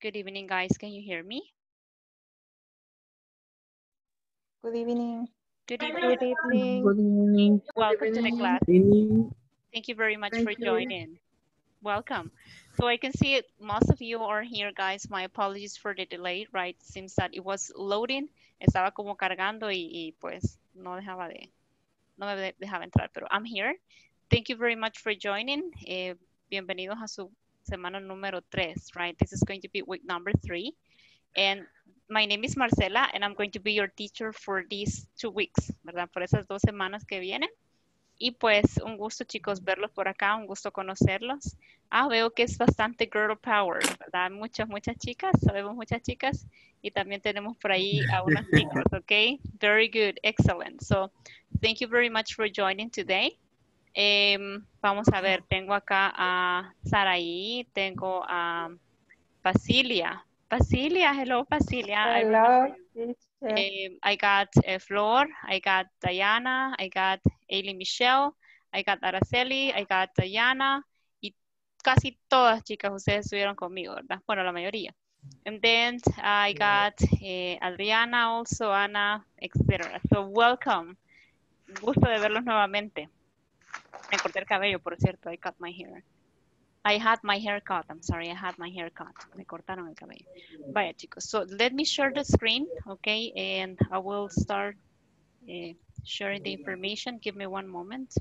Good evening, guys. Can you hear me? Good evening. Good evening. Good evening. Good evening. Welcome to the class. Thank you very much Thank for you. joining. Welcome. So I can see it, most of you are here, guys. My apologies for the delay, right? Seems that it was loading, estaba como cargando y, y, pues no dejaba de, no me de- dejaba entrar, pero I'm here. Thank you very much for joining. Eh, bienvenidos a su semana número tres, right? This is going to be week number three. And my name is Marcela and I'm going to be your teacher for these two weeks, ¿verdad? Por esas dos semanas que vienen. Y pues un gusto chicos verlos por acá, un gusto conocerlos. Ah, veo que es bastante girl power, ¿verdad? Muchas, muchas chicas, sabemos muchas chicas y también tenemos por ahí a unos chicos, ¿ok? Very good, excellent. So, thank you very much for joining today. Em, vamos a ver, tengo acá a Saraí, tengo a Basilia. Basilia, hello Basilia. I Hello, um, I got uh, Flor, I got Diana, I got Ailey Michelle, I got Araceli, I got Diana, y casi todas chicas ustedes estuvieron conmigo, ¿verdad? Bueno, la mayoría. And then I got eh, Adriana also, Ana, etc. So welcome. Gusto de verlos nuevamente. Me corté el cabello, por cierto, I cut my hair. I had my hair cut, I'm sorry, I had my hair cut. Me cortaron el cabello. Vaya chicos, so let me share the screen, okay, and I will start eh, sharing the information. Give me one moment.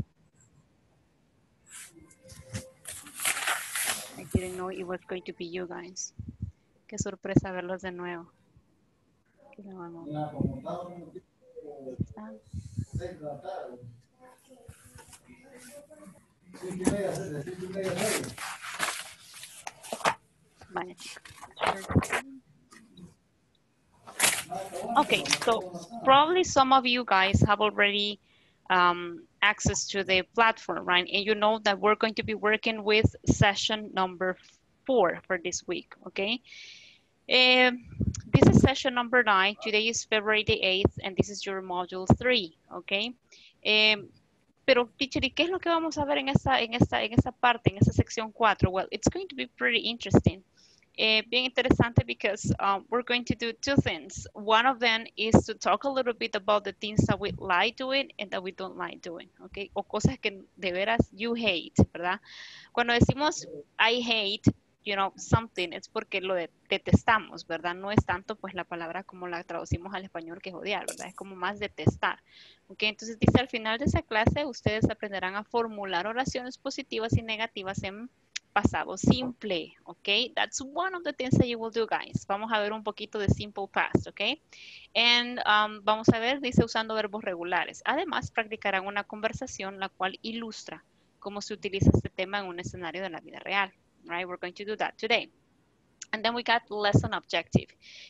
I didn't know it was going to be you guys. Qué sorpresa verlos de nuevo. Okay, so probably some of you guys have already um, access to the platform, right? And you know that we're going to be working with session number four for this week, okay? Um, this is session number nine. Today is February the 8th, and this is your module three, okay? Um, pero, teacher, ¿y qué es lo que vamos a ver en esa, en esa, en esa parte, en esa sección cuatro? Well, it's going to be pretty interesting. Eh, bien interesante because um, we're going to do two things. One of them is to talk a little bit about the things that we like doing and that we don't like doing, okay? O cosas que de veras you hate, ¿verdad? Cuando decimos I hate, you know, something, es porque lo de- detestamos, ¿verdad? No es tanto pues la palabra como la traducimos al español que es odiar, ¿verdad? Es como más detestar. Ok, entonces dice al final de esa clase ustedes aprenderán a formular oraciones positivas y negativas en pasado simple, ok? That's one of the things that you will do, guys. Vamos a ver un poquito de simple past, ok? And um, vamos a ver, dice usando verbos regulares. Además, practicarán una conversación la cual ilustra cómo se utiliza este tema en un escenario de la vida real, right? We're going to do that today. And then we got lesson objective.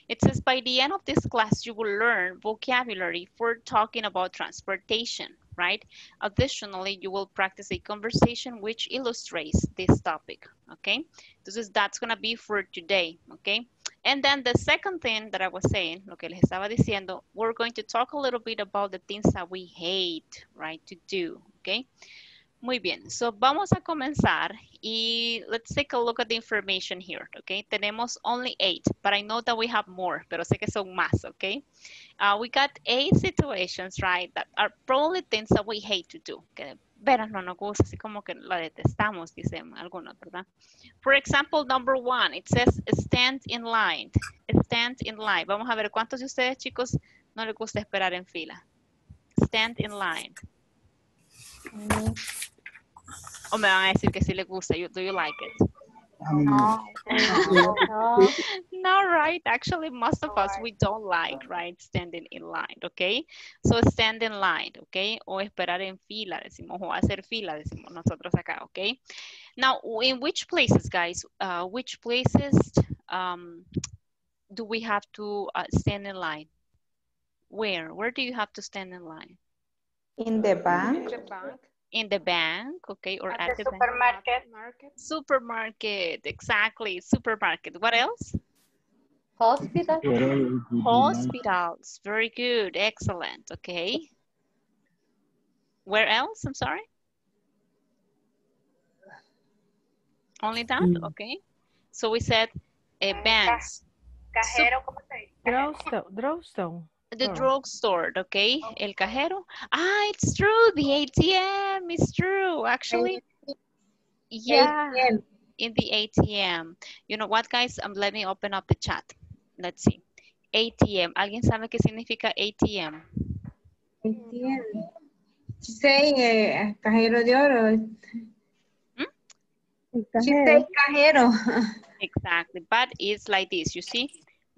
It says by the end of this class, you will learn vocabulary for talking about transportation, right? Additionally, you will practice a conversation which illustrates this topic, okay? This is that's gonna be for today, okay? And then the second thing that I was saying, lo que les estaba diciendo, we're going to talk a little bit about the things that we hate, right, to do, okay? Muy bien, so vamos a comenzar y let's take a look at the information here, okay? Tenemos only eight, but I know that we have more, pero sé que son más, okay? Uh, we got eight situations, right, that are probably things that we hate to do, que de veras no nos gusta, así como que la detestamos, dicen algunos, ¿verdad? For example, number one, it says stand in line, stand in line. Vamos a ver cuántos de ustedes, chicos, no les gusta esperar en fila. Stand in line. Mm, O me van a decir que sí les gusta. You, do you like it? No, no, No, right? Actually, most of us, we don't like, right? Standing in line, okay? So stand in line, okay? O esperar en fila, decimos, o hacer fila, decimos nosotros acá, okay? Now, in which places, guys? Uh, which places um, do we have to uh, stand in line? Where? Where do you have to stand in line? In the bank, The bank. In the bank, okay? Or at, At the the supermarket, Market. Supermarket, exactly. Supermarket. What else? hospital, Hospitals. Very good. Excellent. Okay. Where else? I'm sorry. Only that? Mm. Okay. So we said eh, banks. Cajero, ¿cómo se dice? Drugstore. The Store. drugstore, okay? El cajero. Ah, it's true. The ATM is true. Actually, yeah, ATM. in the ATM. You know what, guys? Um, let me open up the chat. Let's see. ATM. ¿Alguien sabe qué significa ATM? ATM. Say, eh, cajero de oro. She say cajero. Exactly, but it's like this, you see?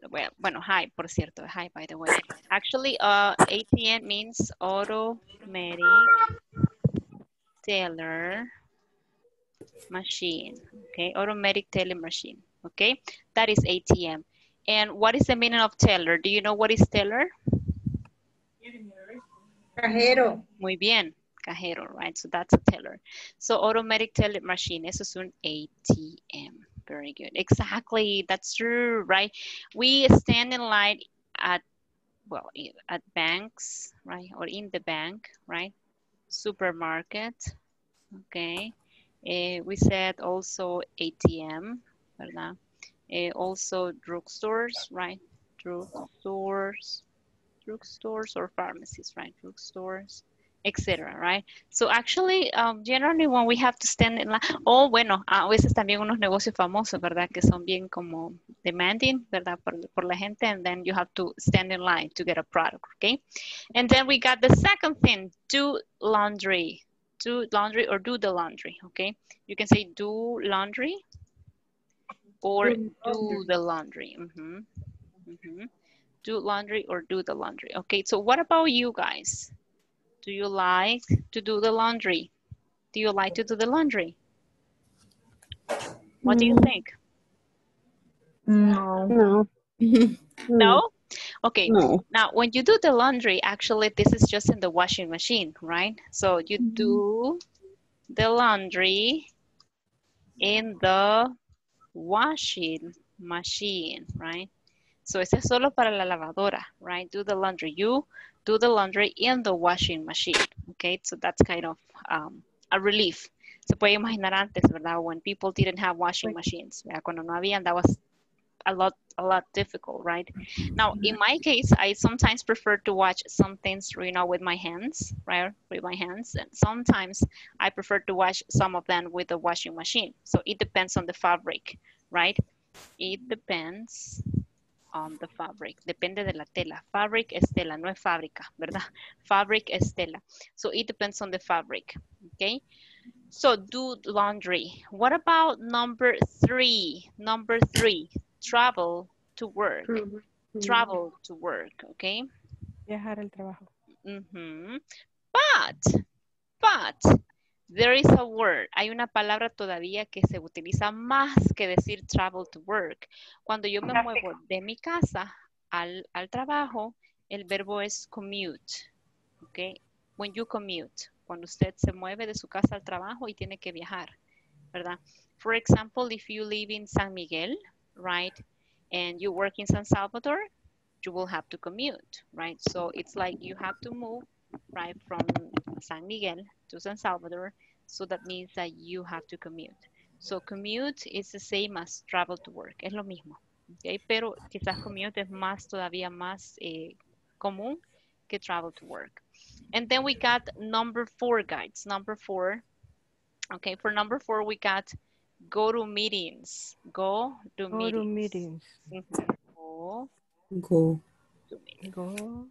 Well, bueno, hi, por cierto, hi, by the way. Actually, uh, ATM means automatic teller machine, okay? Automatic teller machine, okay? That is ATM. And what is the meaning of teller? Do you know what is teller? Cajero. Muy bien, cajero, right? So that's a teller. So automatic teller machine, eso es un ATM. Very good. Exactly, that's true, right? We stand in line at, well, at banks, right? Or in the bank, right? Supermarket, okay? Eh, we said also ATM, ¿verdad? Eh, also drugstores, right? Drugstores, drugstores or pharmacies, right? Drugstores, etc. Right? So actually, um, generally when we have to stand in line, o bueno, a veces también unos negocios famosos, ¿verdad? Que son bien como demanding, ¿verdad? Por, por la gente, and then you have to stand in line to get a product, okay? And then we got the second thing, do laundry. Do laundry or do the laundry, okay? You can say do laundry or Do do the laundry. Mm -hmm. Mm -hmm. Do laundry or do the laundry. Okay, so what about you guys? Do you like to do the laundry? Do you like to do the laundry? What do you mm. think? No. No. No? Okay, No. now when you do the laundry, actually this is just in the washing machine, right? So you mm-hmm. do the laundry in the washing machine, right? So ese es solo para la lavadora, right? Do the laundry. You do the laundry in the washing machine, okay? So that's kind of um, a relief. Se puede imaginar antes, ¿verdad? When people didn't have washing machines, ¿verdad? Cuando no habían, that was a lot, a lot difficult, right? Now, in my case, I sometimes prefer to watch some things, you know, with my hands, right? With my hands. And sometimes I prefer to wash some of them with the washing machine. So it depends on the fabric, right? It depends on the fabric. Depende de la tela. Fabric es tela, no es fábrica, ¿verdad? Fabric es tela. So it depends on the fabric, okay? So do laundry. What about number three? Number three, travel to work. Travel to work, okay? Viajar al trabajo. Ujú. But, but, there is a word. Hay una palabra todavía que se utiliza más que decir travel to work. Cuando yo me muevo de mi casa al, al trabajo, el verbo es commute. ¿ok? When you commute. Cuando usted se mueve de su casa al trabajo y tiene que viajar, ¿verdad? For example, if you live in San Miguel, right, and you work in San Salvador, you will have to commute, right? So it's like you have to move, right, from San Miguel to San Salvador. So that means that you have to commute. So commute is the same as travel to work. Es lo mismo, Okay? Pero quizás commute es más, todavía más eh, común que travel to work. And then we got number four, guys. Number four. Okay, for number four, we got go to meetings. Go to Go meetings. to meetings. Mhm. Go Go. to meetings. Go.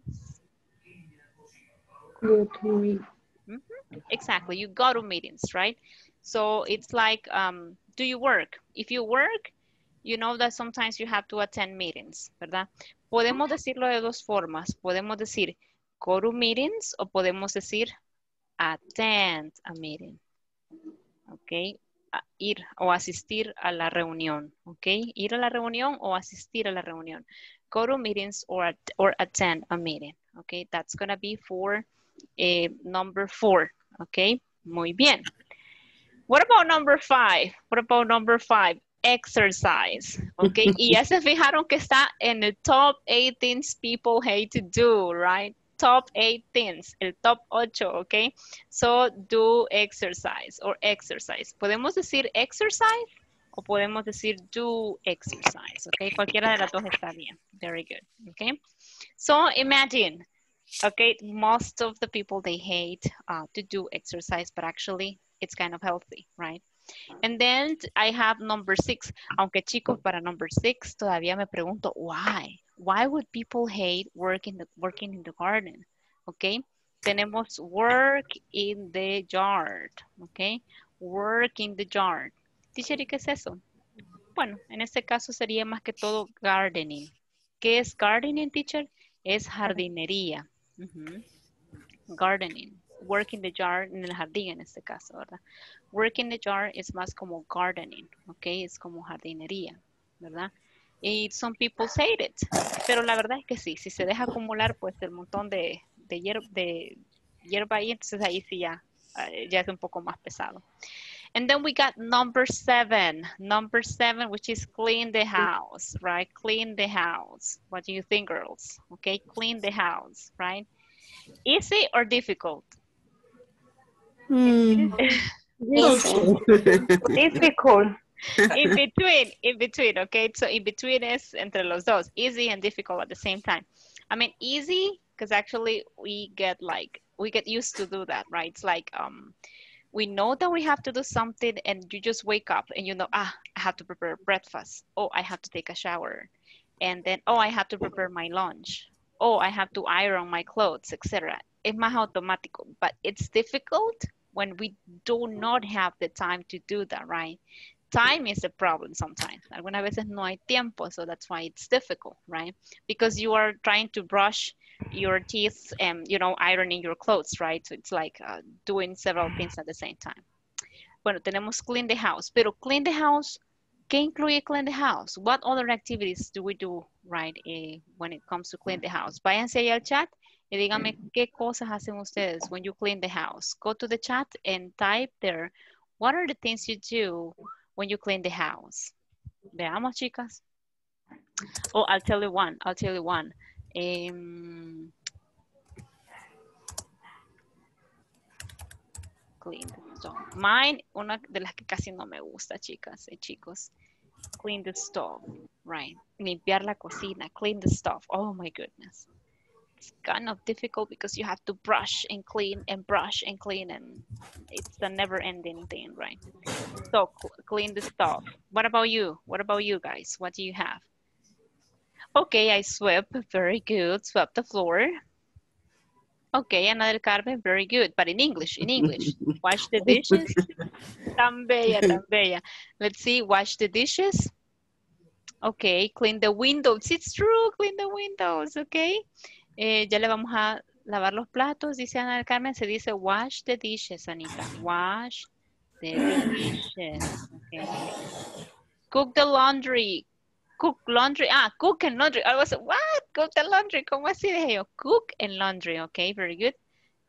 Go to meet. Exactly, you go to meetings, right? So it's like, um, do you work? If you work, you know that sometimes you have to attend meetings, ¿verdad? Podemos decirlo de dos formas. Podemos decir go to meetings o podemos decir attend a meeting. ¿Ok? A- ir o asistir a la reunión. ¿Ok? Ir a la reunión o asistir a la reunión. Go to meetings or, at- or attend a meeting. ¿Ok? That's going to be for eh, number four. ¿Ok? Muy bien. What about number five? What about number five? Exercise. ¿Ok? y ya se fijaron que está en el top eight things people hate to do, right? Top eight things, el top ocho, ¿ok? So do exercise or exercise. ¿Podemos decir exercise? o podemos decir do exercise, okay? Cualquiera de las dos está bien. Very good, okay? So imagine, okay, most of the people, they hate uh, to do exercise, but actually it's kind of healthy, right? And then I have number six. Aunque chicos, para number six todavía me pregunto, why? Why would people hate working, the, working in the garden? Okay, tenemos work in the yard, okay? Work in the yard. Teacher, ¿y qué es eso? Bueno, en este caso sería más que todo gardening. ¿Qué es gardening, teacher? Es jardinería. Gardening. Work in the yard, en el jardín en este caso, ¿verdad? Work in the yard es más como gardening, ¿ok? Es como jardinería, ¿verdad? Y some people hate it. Pero la verdad es que sí, si se deja acumular pues el montón de, de, hier- de hierba ahí, entonces ahí sí ya, eh, ya es un poco más pesado. And then we got number seven. Number seven, which is clean the house, right? Clean the house. What do you think, girls? Okay, clean the house, right? Easy or difficult? Mm, so. Difficult. in between, in between, okay? So in between is entre los dos, easy and difficult at the same time. I mean, easy, because actually we get like, we get used to do that, right? It's like, um, we know that we have to do something and you just wake up and you know, ah, I have to prepare breakfast. Oh, I have to take a shower. And then, oh, I have to prepare my lunch. Oh, I have to iron my clothes, etc. Es más automático, but it's difficult when we do not have the time to do that, right? time is a problem sometimes. Algunas veces no hay tiempo, so that's why it's difficult, right? Because you are trying to brush your teeth and, you know, ironing your clothes, right? So it's like uh, doing several things at the same time. Bueno, tenemos clean the house, pero clean the house, ¿qué incluye clean the house? What other activities do we do, right, eh, when it comes to clean the house? Váyanse ahí al chat y díganme qué cosas hacen ustedes when you clean the house. Go to the chat and type there, what are the things you do when you clean the house. Veamos, chicas. Oh, I'll tell you one. I'll tell you one. Clean the stove. Mine, una de las que casi no me gusta, chicas y chicos. Clean the stove, right. Limpiar la cocina, clean the stove. Oh my goodness. It's kind of difficult because you have to brush and clean and brush and clean and it's a never ending thing, right? So cl- clean the stuff. What about you? What about you guys? What do you have? Okay, I swept. Very good. Swept the floor. Okay, Ana del Carmen. Very good. But in English, in English. Wash the dishes. Tan bella, tan bella. Let's see. Wash the dishes. Okay, clean the windows. It's true. Clean the windows. Okay. Eh, ya le vamos a lavar los platos. Dice Ana del Carmen. Se dice wash the dishes, Anita. Wash the dishes. Okay. Cook the laundry. Cook laundry. Ah, cook and laundry. I was, what? Cook the laundry. ¿Cómo así dije yo? Cook and laundry. Okay, very good.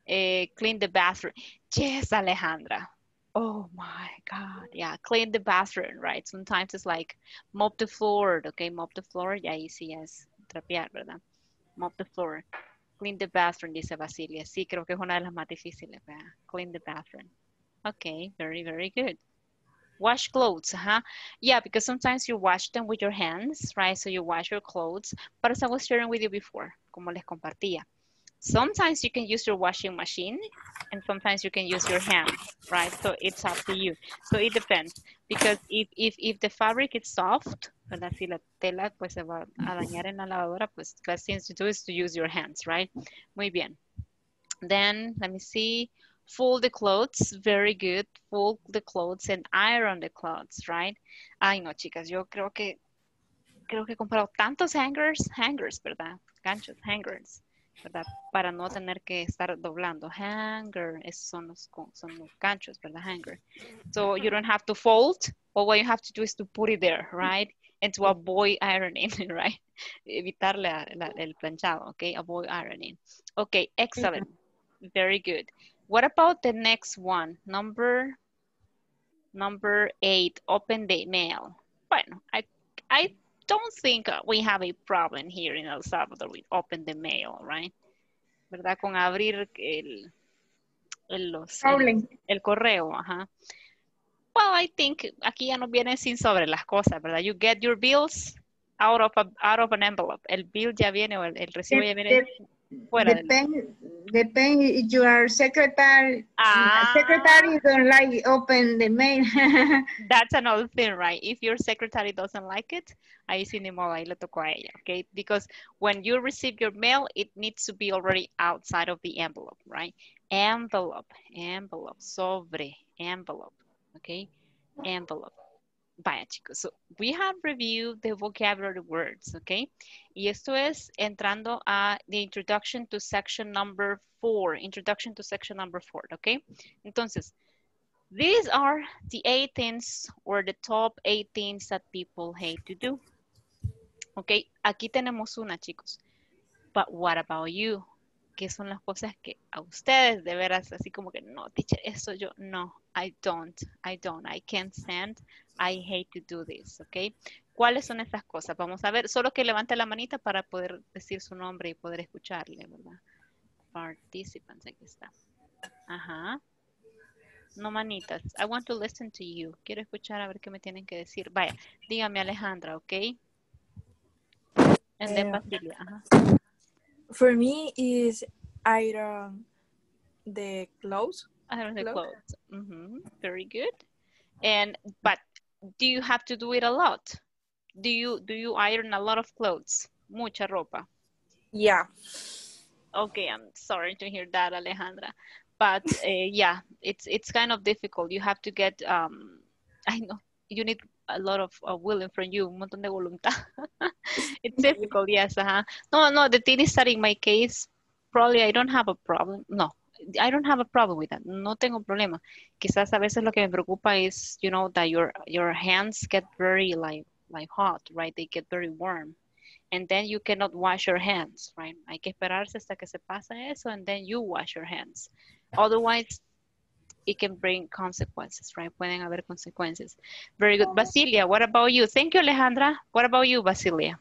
Eh, clean the bathroom. Yes, Alejandra. Oh my God. Yeah, clean the bathroom, right? Sometimes it's like mop the floor. Okay, mop the floor. Yeah, ahí sí es trapear, ¿verdad? Mop the floor. Clean the bathroom, dice Basilia. Sí, creo que es una de las más difíciles, ¿verdad? Clean the bathroom. Okay, very, very good. Wash clothes, huh? Yeah, because sometimes you wash them with your hands, right? So you wash your clothes. But as I was sharing with you before, como les compartía, sometimes you can use your washing machine and sometimes you can use your hands, right? So it's up to you. So it depends. Because if, if, if the fabric is soft, ¿verdad? Si la tela pues se va a dañar en la lavadora, pues the best thing to do is to use your hands, right? Muy bien. Then, let me see. Fold the clothes, very good. Fold the clothes and iron the clothes, right? Ay, no, chicas, yo creo que creo que he comprado tantos hangers, hangers, ¿verdad? Ganchos, hangers, ¿verdad? Para no tener que estar doblando. Hanger, esos son los, con- son los ganchos, ¿verdad? Hanger. So you don't have to fold. but what you have to do is to put it there, right? And to avoid ironing, right? Evitar la, la- el planchado, okay? Avoid ironing. Okay, excellent. Very good. What about the next one? Number number eight, open the mail. Bueno, I I don't think we have a problem here in El Salvador with open the mail, right? ¿Verdad? Con abrir el, el, los, el, el correo, ajá. Well, I think aquí ya no vienen sin sobre las cosas, ¿verdad? You get your bills out of, a, out of an envelope. El bill ya viene o el, el recibo ya viene fuera. Depend, depend if you are secretary. Ah. Secretary don't like open the mail. That's another thing, right? If your secretary doesn't like it, ahí sí ni modo, ahí le tocó a ella, okay? Because when you receive your mail, it needs to be already outside of the envelope, right? Envelope, envelope, sobre, envelope, okay? Envelope. So we have reviewed the vocabulary words, okay? Y esto es entrando a the introduction to section number four, introduction to section number four, okay? Entonces, these are the eight things or the top eight things that people hate to do. Ok, aquí tenemos una, chicos. But what about you? ¿Qué son las cosas que a ustedes de veras así como que no, teacher, eso yo no, I don't, I don't, I can't stand, I hate to do this, ok? ¿Cuáles son esas cosas? Vamos a ver, solo que levante la manita para poder decir su nombre y poder escucharle, ¿verdad? Participants, aquí está. Ajá. No manitas. I want to listen to you. Quiero escuchar a ver qué me tienen que decir. Vaya, dígame Alejandra, ¿ok? And then Eh, Basilia. Ajá. For me is iron the clothes. I don't know Hello? clothes. Mhm, Very good. And but do you have to do it a lot? Do you do you iron a lot of clothes? Mucha ropa. Yeah. Okay, I'm sorry to hear that, Alejandra. But uh, yeah, it's it's kind of difficult. You have to get um, I know you need a lot of uh, willing from you, un montón de voluntad. it's difficult, yes. Uh-huh. No, no. The thing is that in my case, probably I don't have a problem. No, I don't have a problem with that. No tengo problema. Quizás a veces lo que me preocupa is, you know, that your your hands get very like like hot, right? They get very warm and then you cannot wash your hands, right? Hay que esperarse hasta que se pasa eso and then you wash your hands. Otherwise, it can bring consequences, right? Pueden haber consecuencias. Very good. Basilia, what about you? Thank you, Alejandra. What about you, Basilia?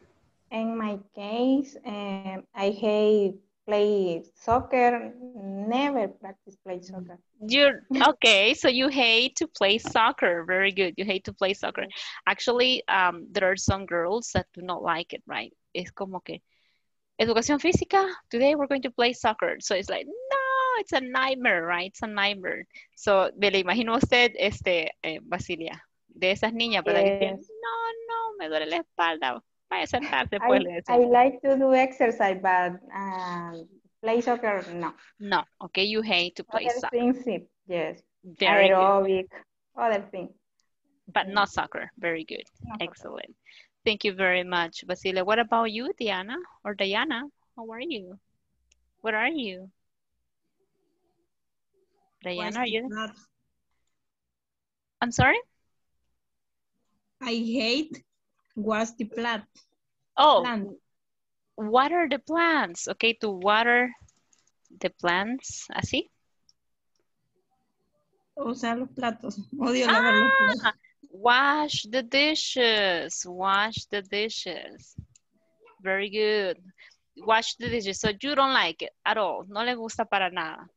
In my case, um, I hate play soccer, never practice play soccer. You're okay. So you hate to play soccer. Very good. You hate to play soccer. Actually, um, there are some girls that do not like it, right? Es como que educación física. Today we're going to play soccer. So it's like no, it's a nightmare, right? It's a nightmare. So me le imagino a usted, este, eh, Basilia, de esas niñas, ¿verdad? Yes. no, no, me duele la espalda. Vaya a sentarse, pues, I. I like to do exercise, but um, play soccer, no. No, okay, you hate to play Other soccer. things, yes. Very good. Aerobic, other things. But not soccer. Very good. No. Excellent. Thank you very much, Basilia. What about you, Diana or Diana? How are you? Where are you? Diana, you? Not- I'm sorry? I hate was the plant. Oh, Plant. water the plants. Okay, to water the plants. ¿Así? Usar los platos. Odio lavar los platos. Ah, wash the dishes. Wash the dishes. Very good. Wash the dishes. So you don't like it at all. No le gusta para nada.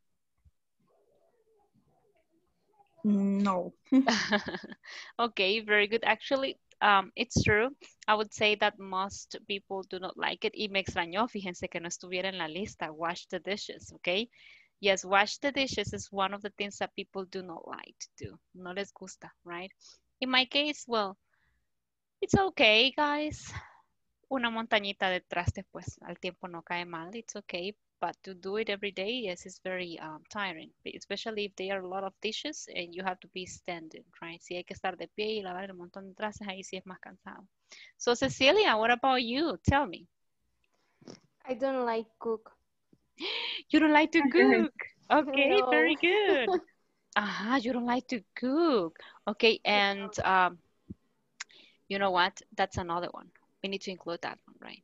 No. okay, very good. Actually, um, it's true. I would say that most people do not like it. Y me extrañó, fíjense que no estuviera en la lista. Wash the dishes, okay? Yes, wash the dishes is one of the things that people do not like to do. No les gusta, right? In my case, well, it's okay, guys. Una montañita de trastes, pues al tiempo no cae mal. It's okay. But to do it every day, yes, it's very um, tiring, especially if there are a lot of dishes and you have to be standing, right? Si hay que estar de pie y lavar el montón de trastes, ahí sí es más cansado. So Cecilia, what about you? Tell me. I don't like cook. You don't like to cook. Okay, No. very good. Ah, you don't like to cook. Okay, and um, you know what? That's another one. We need to include that one, right?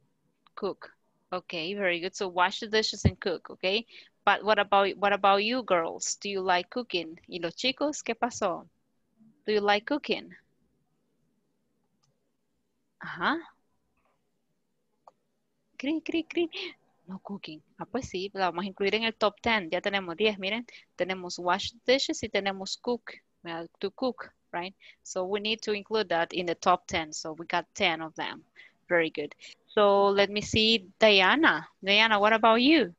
Cook. Okay, very good. So wash the dishes and cook, okay? But what about what about you girls? Do you like cooking? ¿Y los chicos qué pasó? Do you like cooking? Ajá. Cri, cri, cri. No cooking. Ah, pues sí, la vamos a incluir en el top 10. Ya tenemos 10, miren. Tenemos wash dishes y tenemos cook. To cook. right? So we need to include that in the top 10. So we got 10 of them. Very good. So let me see Diana. Diana, what about you?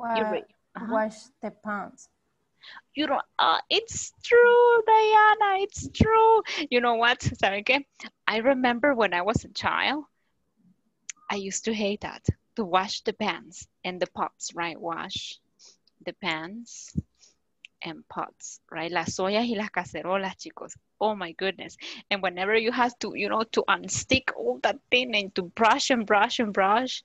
You Uh-huh. Wash the pants. You know, uh, it's true, Diana, it's true. You know what, Sorry, okay? I remember when I was a child, I used to hate that, to wash the pans and the pots, right? Wash the pans and pots, right? Las ollas y las cacerolas, chicos. Oh my goodness. And whenever you have to, you know, to unstick all that thing and to brush and brush and brush,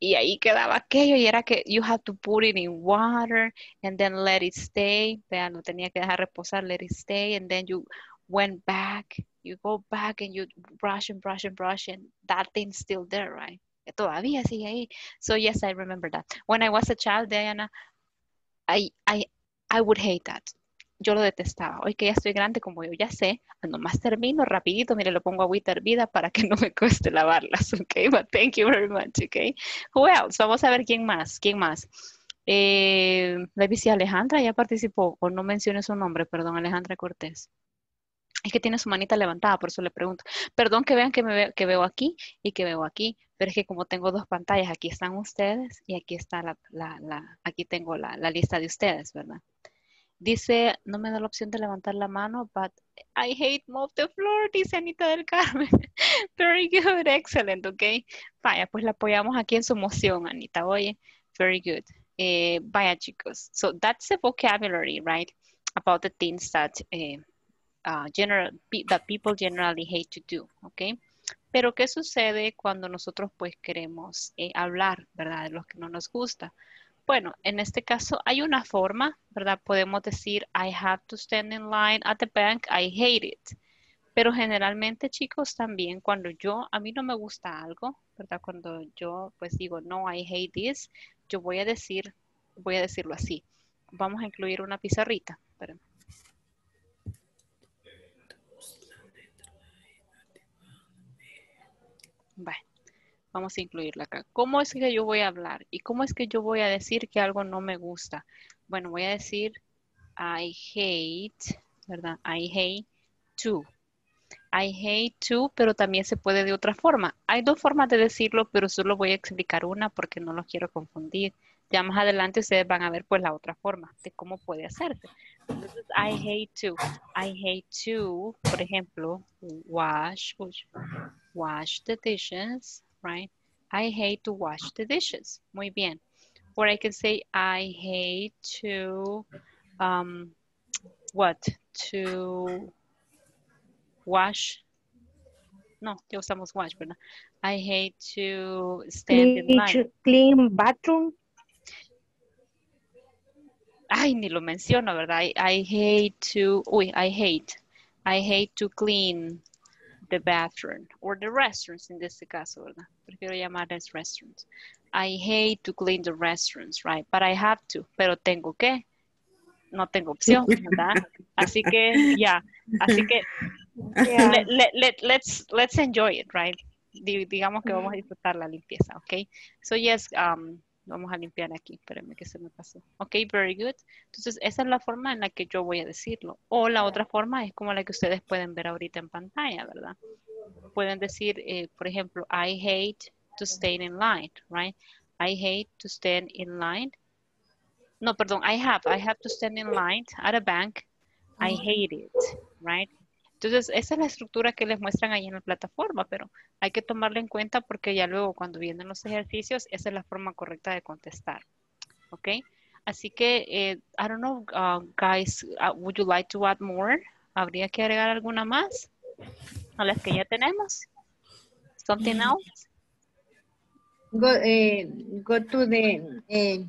y ahí quedaba aquello y era que you have to put it in water and then let it stay. Vean, lo tenía que dejar reposar, let it stay, and then you went back, you go back and you brush and brush and brush, and that thing's still there, right? Todavía sigue ahí. So yes, I remember that. When I was a child, Diana, I, I, I would hate that. Yo lo detestaba. Hoy que ya estoy grande, como yo ya sé, nomás termino rapidito, mire, lo pongo agüita hervida para que no me cueste lavarlas, ok? But thank you very much, ok? Who else? Vamos a ver quién más, quién más. Eh, see, Alejandra ya participó, o no mencione su nombre, perdón, Alejandra Cortés. Es que tiene su manita levantada, por eso le pregunto. Perdón que vean que, me ve- que veo aquí y que veo aquí, pero es que como tengo dos pantallas, aquí están ustedes y aquí está la, la- la- aquí tengo la, la lista de ustedes, ¿verdad? Dice, no me da la opción de levantar la mano, but I hate mop the floor, dice Anita del Carmen. Very good, excellent, ok. Vaya, pues la apoyamos aquí en su moción, Anita, oye. Very good. Eh, vaya, chicos. So that's the vocabulary, right? About the things that, eh, uh, general, that people generally hate to do, ok. Pero, ¿qué sucede cuando nosotros pues queremos eh, hablar, ¿verdad? De lo que no nos gusta. Bueno, en este caso hay una forma, ¿verdad? Podemos decir, I have to stand in line at the bank, I hate it. Pero generalmente, chicos, también cuando yo, a mí no me gusta algo, ¿verdad? Cuando yo pues digo, no, I hate this, yo voy a decir, voy a decirlo así. Vamos a incluir una pizarrita. Espérenme. Bueno, vamos a incluirla acá. ¿Cómo es que yo voy a hablar? ¿Y cómo es que yo voy a decir que algo no me gusta? Bueno, voy a decir I hate, ¿verdad? I hate to. I hate to, pero también se puede de otra forma. Hay dos formas de decirlo, pero solo voy a explicar una porque no los quiero confundir. Ya más adelante ustedes van a ver pues la otra forma de cómo puede hacerse. Entonces, I hate to. I hate to, por ejemplo, wash, wash the dishes, right? I hate to wash the dishes. Muy bien. Or I can say, I hate to, um, what? To wash. No, ya usamos wash, ¿verdad? I hate to stand in line. Clean, clean bathroom. Ay, ni lo menciono, ¿verdad? I, I hate to, uy, I hate. I hate to clean the bathroom or the restrooms en este caso, ¿verdad? Prefiero llamarles restrooms. I hate to clean the restrooms, right? But I have to, pero tengo que. No tengo opción, ¿verdad? Así que, ya, así que Yeah. let, let, let, let's, let's enjoy it, right? Digamos que vamos a disfrutar la limpieza, ¿ok? So yes, um, vamos a limpiar aquí, espérenme que se me pasó. Ok, very good. Entonces, esa es la forma en la que yo voy a decirlo. O la otra forma es como la que ustedes pueden ver ahorita en pantalla, ¿verdad? Pueden decir, eh, por ejemplo, I hate to stay in line, right? I hate to stand in line. No, perdón, I have, I have to stand in line at a bank. I hate it, right? Entonces, esa es la estructura que les muestran ahí en la plataforma, pero hay que tomarla en cuenta porque ya luego cuando vienen los ejercicios, esa es la forma correcta de contestar. ¿Ok? Así que, eh, I don't know, uh, guys, uh, would you like to add more? ¿Habría que agregar alguna más a las que ya tenemos? Something else? Go, eh, go to the eh,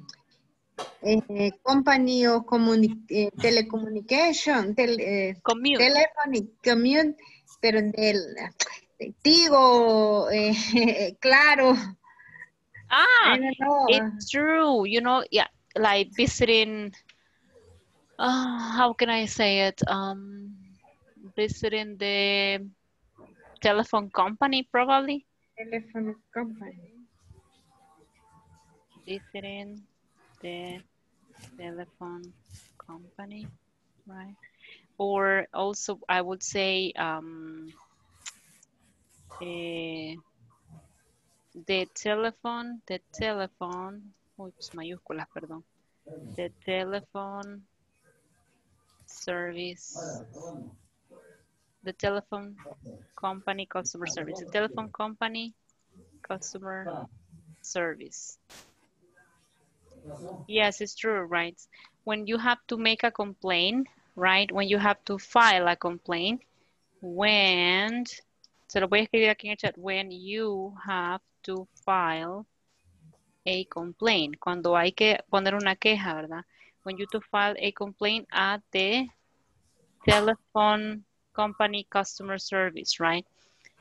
eh, company communi eh, telecommunication, tel, eh, Commute. pero del de Tigo, eh, claro. Ah, it's true. You know, yeah, like visiting, uh, how can I say it? Um, visiting the telephone company, probably. Telephone company. Visiting the telephone company, right? Or also, I would say, um, eh, the telephone, the telephone, ups, mayúsculas, perdón. The telephone service, the telephone company customer service, the telephone company customer service. Yes, it's true, right? When you have to make a complaint, right? When you have to file a complaint, when, se lo voy a escribir aquí en el chat, when you have to file a complaint, cuando hay que poner una queja, ¿verdad? When you to file a complaint at the telephone company customer service, right?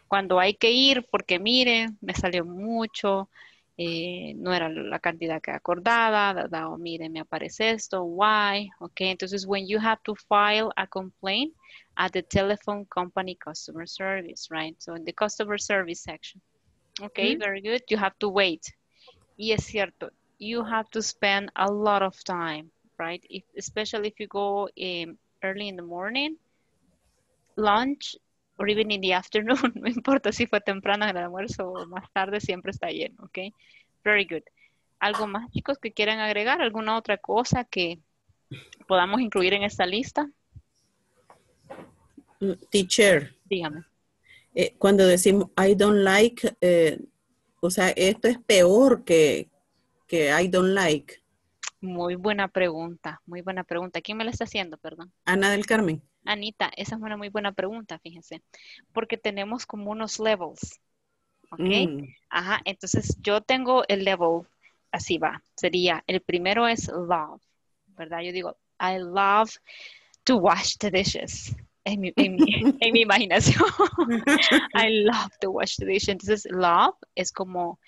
Cuando hay que ir porque mire, me salió mucho, eh, no era la cantidad que acordada, ¿verdad? O mire, me aparece esto, why, ok. Entonces, when you have to file a complaint at the telephone company customer service, right? So in the customer service section. Okay, very good. You have to wait. Y es cierto, you have to spend a lot of time, right? If, especially if you go um, early in the morning, lunch, or even in the afternoon, no importa si fue temprano en el almuerzo o más tarde, siempre está lleno, ¿ok? Very good. ¿Algo más, chicos, que quieran agregar? ¿Alguna otra cosa que podamos incluir en esta lista? Teacher, Dígame. eh, cuando decimos I don't like, eh, o sea, esto es peor que, que I don't like. Muy buena pregunta, muy buena pregunta. ¿Quién me la está haciendo, perdón? Ana del Carmen. Anita, esa es una muy buena pregunta, fíjense, porque tenemos como unos levels, ¿ok? Mm, Ajá, entonces yo tengo el level, así va, sería, el primero es love, ¿verdad? Yo digo, I love to wash the dishes. En mi, en mi, en mi imaginación. I love to wash the dishes. Entonces, love es como,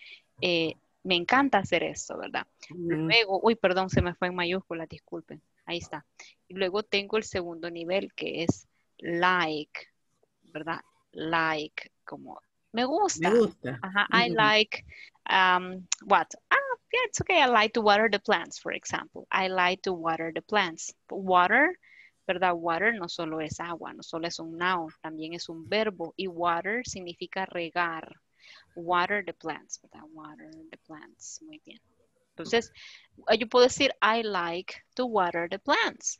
eh, me encanta hacer esto, ¿verdad? mm, Luego, uy, perdón, se me fue en mayúsculas, disculpen. Ahí está. Y luego tengo el segundo nivel que es like, ¿verdad? Like, como me gusta. me gusta. Ajá, I like, um, what? Ah, yeah, it's okay. I like to water the plants, for example. I like to water the plants. Water, ¿verdad? Water no solo es agua, no solo es un noun, también es un verbo. Y water significa regar. Water the plants, ¿verdad? Water the plants. Muy bien. Entonces, eh, yo puedo decir, I like to water the plants.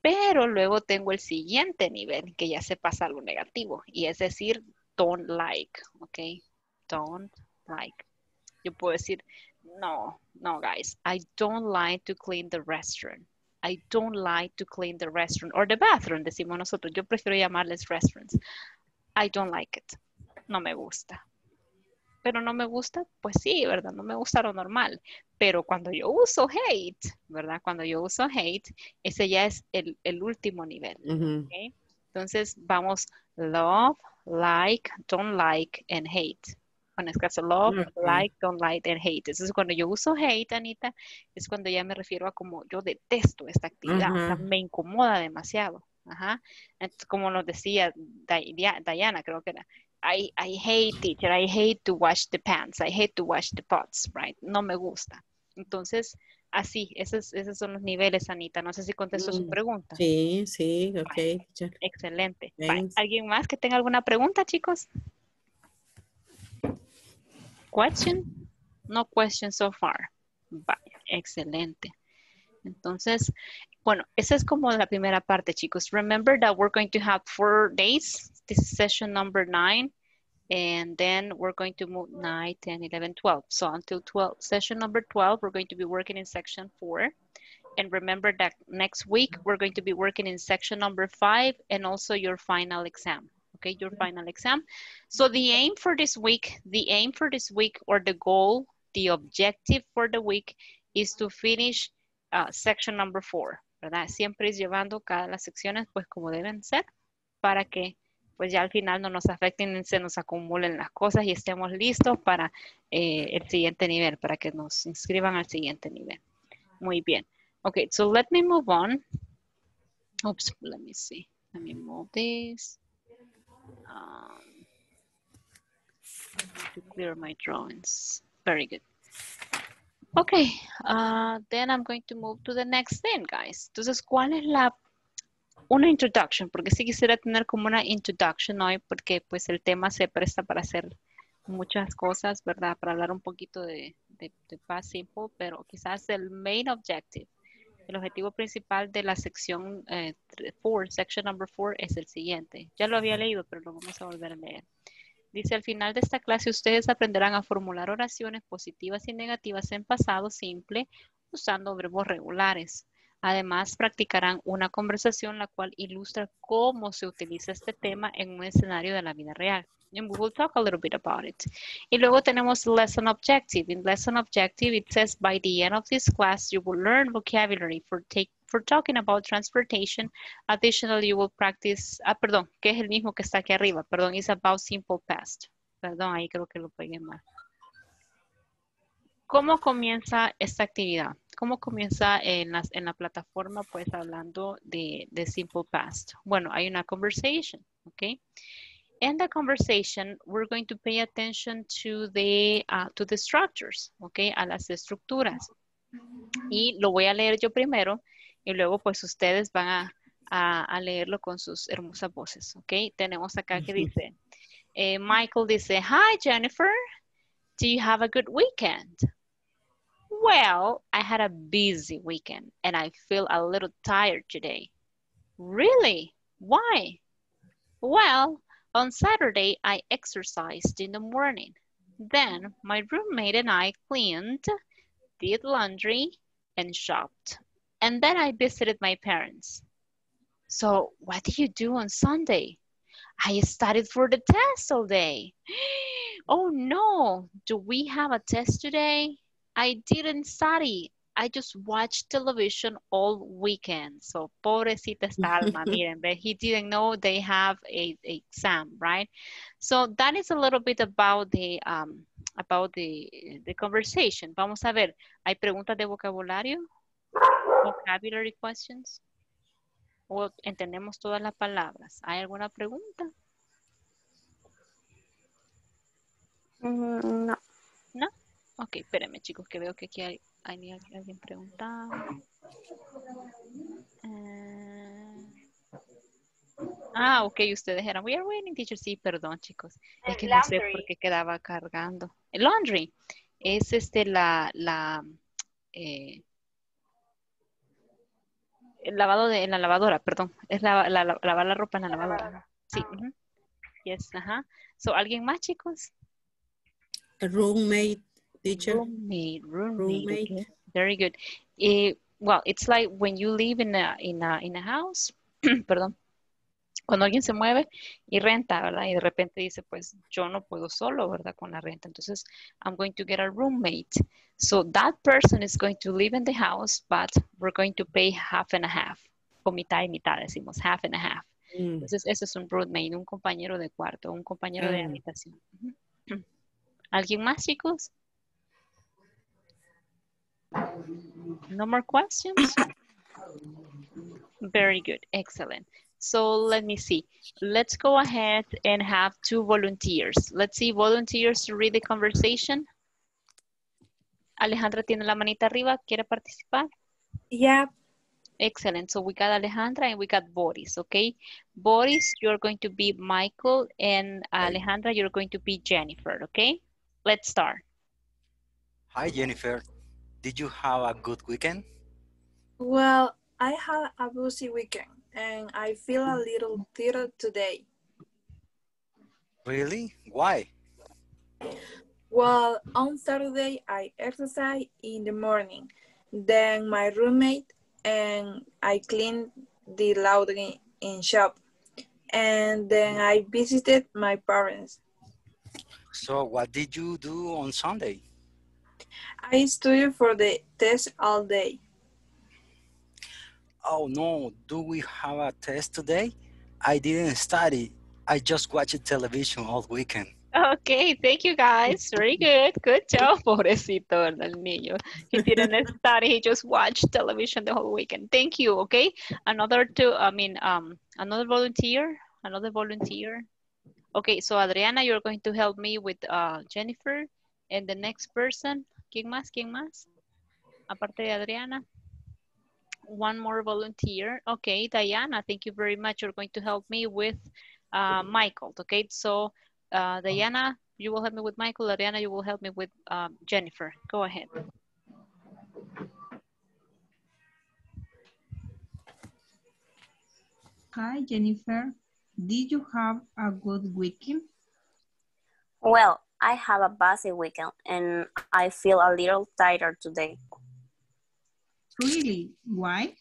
Pero luego tengo el siguiente nivel, que ya se pasa a lo negativo, y es decir, don't like, ¿ok? Don't like. Yo puedo decir, no, no, guys, I don't like to clean the restaurant. I don't like to clean the restaurant or the bathroom, decimos nosotros. Yo prefiero llamarles restaurants. I don't like it. No me gusta. Pero no me gusta, pues sí, ¿verdad? No me gusta lo normal. Pero cuando yo uso hate, ¿verdad? Cuando yo uso hate, ese ya es el, el último nivel. Entonces vamos love, like, don't like, and hate. En este caso, love, like, don't like, and hate. Entonces cuando yo uso hate, Anita, es cuando ya me refiero a como yo detesto esta actividad, o sea, me incomoda demasiado. Ajá. Entonces, como nos decía Di- Dia- Diana, creo que era, I, I hate teacher, I hate to wash the pants, I hate to wash the pots, right? No me gusta. Entonces, así, esos, esos son los niveles, Anita. No sé si contesto su Mm, pregunta. Sí, sí, ok. Excelente. Bye. Thanks. ¿Alguien más que tenga alguna pregunta, chicos? Question? No question so far. Bye. Excelente. Entonces, bueno, esa es como la primera parte, chicos. Remember that we're going to have four days. This is session number nine. And then we're going to move 9, 10, 11, 12. So until 12, session number 12, we're going to be working in section four. And remember that next week, we're going to be working in section number five and also your final exam. Okay, your final exam. So the aim for this week, the aim for this week or the goal, the objective for the week is to finish uh, section number four, ¿verdad? Siempre llevando cada las secciones pues como deben ser para que pues ya al final no nos afecten, se nos acumulen las cosas y estemos listos para eh, el siguiente nivel, para que nos inscriban al siguiente nivel. Muy bien. Okay, so let me move on. Oops, let me see. Let me move this. Um, to clear my drawings. Very good. Okay, uh, then I'm going to move to the next thing, guys. Entonces, ¿cuál es la una introduction? Porque sí quisiera tener como una introduction hoy, porque pues el tema se presta para hacer muchas cosas, ¿verdad? Para hablar un poquito de, de, de simple, pero quizás el main objective, el objetivo principal de la sección 4, section number 4, es el siguiente. Ya lo había leído, pero lo vamos a volver a leer. Dice, al final de esta clase ustedes aprenderán a formular oraciones positivas y negativas en pasado simple usando verbos regulares. Además, practicarán una conversación la cual ilustra cómo se utiliza este tema en un escenario de la vida real. And we will talk a little bit about it. Y luego tenemos lesson objective. In lesson objective, it says, by the end of this class, you will learn vocabulary for take for talking about transportation. Additionally, you will practice, ah, perdón, que es el mismo que está aquí arriba, perdón, is about simple past. Perdón, ahí creo que lo pegué mal. ¿Cómo comienza esta actividad? ¿Cómo comienza en, la plataforma? Pues hablando de, simple past. Bueno, hay una conversation, ¿ok? In the conversation, we're going to pay attention to the, uh, to the structures, ¿ok? A las estructuras. Y lo voy a leer yo primero y luego pues ustedes van a, a, a leerlo con sus hermosas voces, ¿ok? Tenemos acá que dice, eh, Michael dice, Hi Jennifer, do you have a good weekend? Well, I had a busy weekend and I feel a little tired today. Really? Why? Well, on Saturday I exercised in the morning. Then my roommate and I cleaned, did laundry, and shopped. And then I visited my parents. So what did you do on Sunday? I studied for the test all day. Oh no, do we have a test today? I didn't study. I just watched television all weekend. So pobrecita esta alma, miren, but he didn't know they have a, a exam, right? So that is a little bit about the um, about the the conversation. Vamos a ver, ¿hay preguntas de vocabulario? Vocabulary questions? ¿O entendemos todas las palabras? ¿Hay alguna pregunta? Mm, No. ¿No? Ok, espérenme chicos, que veo que aquí hay, hay alguien preguntando. Eh, Ah, ok, ustedes eran, we are waiting, teacher. Sí, perdón, chicos. Es que no sé por qué quedaba cargando. El laundry es este, la, la, eh, el lavado de, en la lavadora, perdón. Es la, la- la- lavar la ropa en la lavadora. Sí. ujú. Yes, ajá. So, ¿alguien más, chicos? Roommate, teacher. Roommate, roommate. Roommate. okay. Very good. Eh, well, it's like when you live in a, in a, in a house, perdón, cuando alguien se mueve y renta, ¿verdad? Y de repente dice, pues yo no puedo solo, ¿verdad? Con la renta. Entonces, I'm going to get a roommate. So that person is going to live in the house, but we're going to pay half and a half. O mitad y mitad, decimos, half and a half. Mm. Entonces, ese es un roommate, un compañero de cuarto, un compañero de Ah. habitación. ¿Alguien más, chicos? No more questions? Very good, excellent. So let me see. Let's go ahead and have two volunteers. Let's see, volunteers to read the conversation. Alejandra tiene la manita arriba, ¿quiere participar? Yeah, Excellent. So we got Alejandra and we got Boris, okay? Boris, you're going to be Michael and Alejandra, you're going to be Jennifer, okay? Let's start. Hi, Jennifer. Did you have a good weekend? well, I had a busy weekend and I feel a little tired today. Really? Why? Well, on Saturday I exercise in the morning. Then my roommate and I cleaned the laundry in shop. And then I visited my parents. So, what did you do on Sunday? I studied for the test all day. Oh no, do we have a test today? I didn't study. I just watched television all weekend. Okay, thank you guys. Very good. Good job, pobrecito, ¿verdad? El niño. He didn't study, he just watched television the whole weekend. Thank you, okay? Another two, I mean, um, another volunteer, another volunteer. Okay, so Adriana, you're going to help me with uh, Jennifer. And the next person, ¿quién más? ¿Quién más? aparte de Adriana? One more volunteer. Okay, Diana, thank you very much. You're going to help me with uh, Michael. Okay, so uh, Diana, you will help me with Michael. Adriana, you will help me with um, Jennifer. Go ahead. Hi, Jennifer. Did you have a good weekend? Well, I have a busy weekend and I feel a little tired today. Really? Why?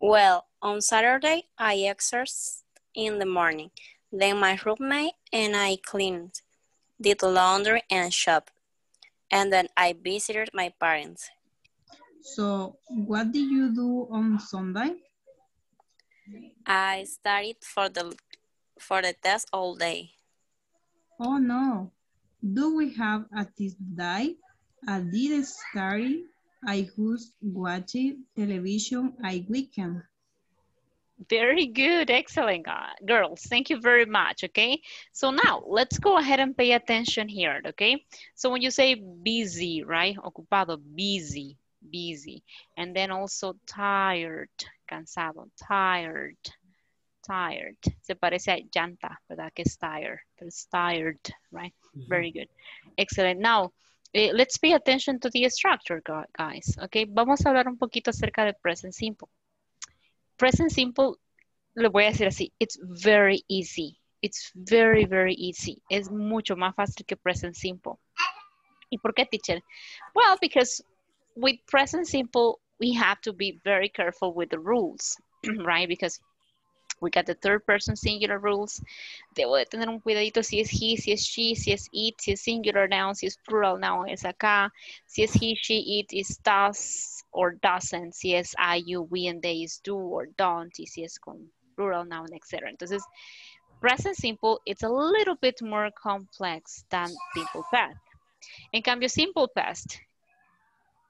Well, on Saturday, I exercised in the morning. Then my roommate and I cleaned, did laundry and shop. And then I visited my parents. So, what did you do on Sunday? I studied for the for the test all day. Oh no. Do we have a test day? I did study. I just watched television I weekend. Very good, excellent, uh, girls. Thank you very much, okay? So now, let's go ahead and pay attention here, okay? So when you say busy, right? Ocupado, busy, busy. And then also tired, cansado, tired, tired. Se parece a llanta, ¿verdad? Que es tired, but it's tired, right? Very good. Excellent. Now, eh, let's pay attention to the structure, guys, okay? Vamos a hablar un poquito acerca de present simple. Present simple, le voy a decir así, it's very easy. It's very, very easy. Es mucho más fácil que present simple. ¿Y por qué, teacher? Well, because with present simple, we have to be very careful with the rules, right? Because we got the third person singular rules. Debo de tener un cuidadito si es he, si es she, si es it, si es singular noun, si es plural noun, es acá. Si es he, she, it, is does or doesn't. Si es I, you, we, and they is do or don't. Y si es con plural noun, etc. Entonces, present simple, it's a little bit more complex than simple past. En cambio, simple past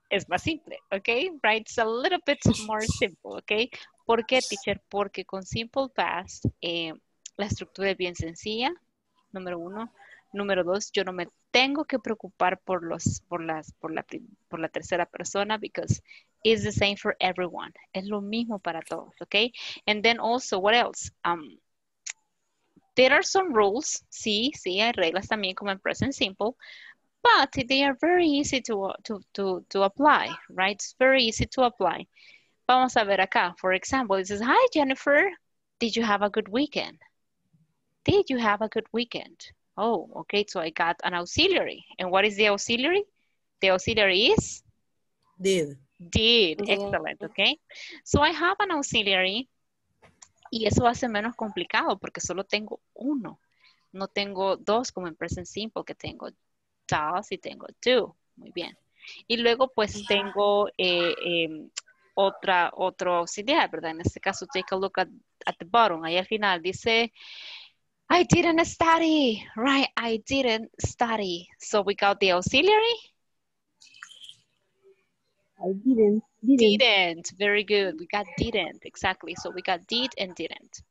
es más simple, okay? Right? It's a little bit more simple, ¿ok? ¿Por qué, teacher? Porque con simple past eh, la estructura es bien sencilla, número uno. Número dos, yo no me tengo que preocupar por, los, por, las, por, la, prim- por la tercera persona because it's the same for everyone. Es lo mismo para todos, ¿ok? And then also, what else? Um, there are some rules, sí, sí, hay reglas también como en present simple, but they are very easy to, to, to, to apply, right? It's very easy to apply. Vamos a ver acá. For example, it says, hi, Jennifer. Did you have a good weekend? Did you have a good weekend? Oh, okay. So I got an auxiliary. And what is the auxiliary? The auxiliary is? Did. Did. Excellent. Okay. So I have an auxiliary. Y eso hace menos complicado porque solo tengo uno. No tengo dos como en present simple que tengo does y tengo do. Muy bien. Y luego pues tengo eh, em, otra, otro auxiliar, ¿verdad? En este caso, take a look at, at the bottom. Ahí al final dice, I didn't study, right? I didn't study. So we got the auxiliary. I didn't. Didn't. Didn't. Very good. We got didn't. Exactly. So we got did and didn't.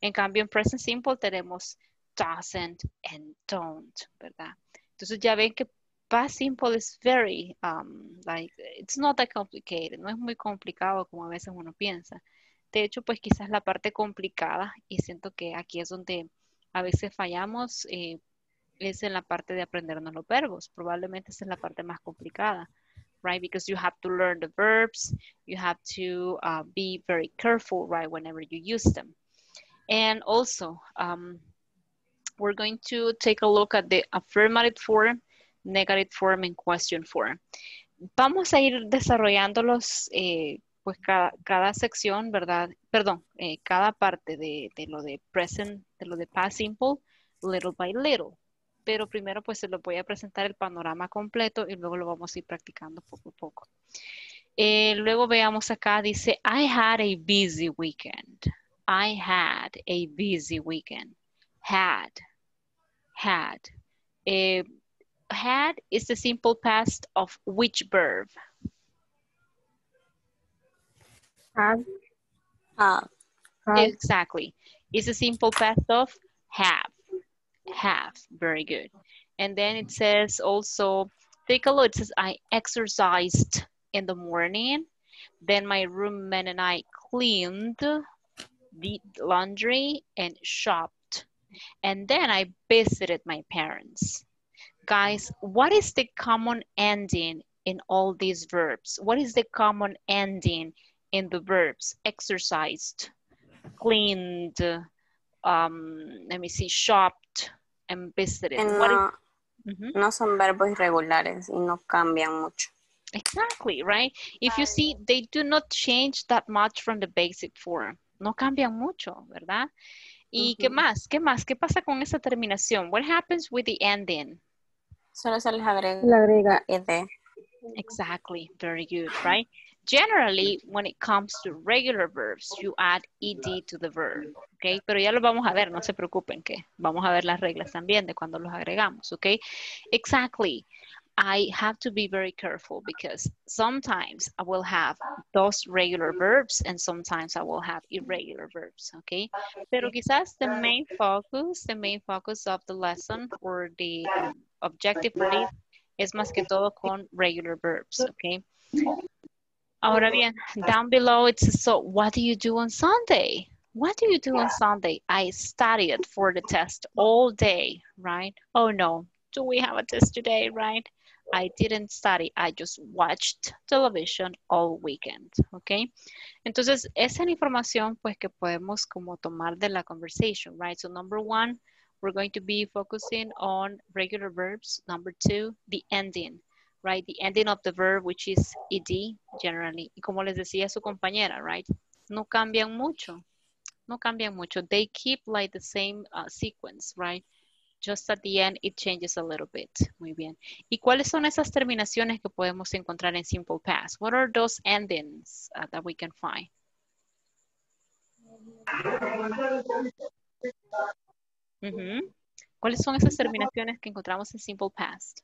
En cambio, en present simple tenemos doesn't and don't, ¿verdad? Entonces ya ven que past simple is very, um, like, it's not that complicated. No es muy complicado como a veces uno piensa. De hecho, pues quizás la parte complicada, y siento que aquí es donde a veces fallamos, eh, es en la parte de aprendernos los verbos. Probablemente esa es la parte más complicada. right? Because you have to learn the verbs, you have to uh, be very careful, right, whenever you use them. And also, um, we're going to take a look at the affirmative form, negative form, and question form. Vamos a ir desarrollándolos, eh, pues cada, cada sección, ¿verdad? Perdón, eh, cada parte de, de lo de present, de lo de past simple, little by little pero primero pues se lo voy a presentar el panorama completo y luego lo vamos a ir practicando poco a poco. Eh, luego veamos acá, dice, I had a busy weekend. I had a busy weekend. Had, had. Eh, had is the simple past of which verb? Have. Have. Have. Exactly. It's a simple past of have. Have. Very good. And then it says also, take a look. It says, I exercised in the morning. Then my roommate and I cleaned, did laundry, and shopped. And then I visited my parents. Guys, what is the common ending in all these verbs? What is the common ending in the verbs? Exercised, cleaned, um, let me see, shopped, and visited. And What is- no, Mhm. no son verbos irregulares y no cambian mucho. Exactly, right? If you see, they do not change that much from the basic form. No cambian mucho, ¿verdad? ¿Y qué Ujú. más? ¿Qué más? ¿Qué pasa con esa terminación? What happens with the ending? Solo se les agrega Le agrega ed. Exactly, very good, right? Generally, when it comes to regular verbs, you add ed to the verb, okay? Pero ya lo vamos a ver, no se preocupen que vamos a ver las reglas también de cuando los agregamos, okay? Exactly. I have to be very careful because sometimes I will have those regular verbs and sometimes I will have irregular verbs, okay? Pero quizás the main focus, the main focus of the lesson or the um, objective for this es más que todo con regular verbs, okay? Ahora bien, down below it says, so what do you do on Sunday? What do you do on Sunday? I studied for the test all day, right? Oh no, do we have a test today, right? I didn't study, I just watched television all weekend, okay? Entonces, esa es la información pues que podemos como tomar de la conversation, right? So number one, we're going to be focusing on regular verbs. Number two, the ending, right? The ending of the verb, which is ed, generally. Y como les decía su compañera, right? No cambian mucho. No cambian mucho. They keep like the same uh, sequence, right? Just at the end, it changes a little bit. Muy bien. ¿Y cuáles son esas terminaciones que podemos encontrar en simple past? What are those endings uh, that we can find? ¿Cuáles son esas terminaciones que encontramos en simple past?